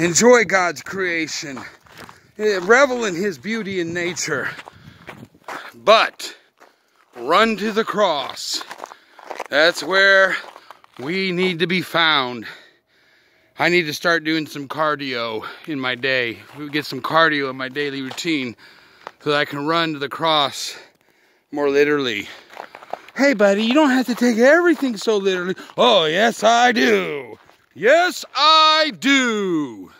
enjoy God's creation, eh, revel in His beauty and nature. But run to the cross. That's where we need to be found. I need to start doing some cardio in my day. Get some cardio in my daily routine so that I can run to the cross more literally. Hey, buddy, you don't have to take everything so literally. Oh, yes, I do. Yes, I do.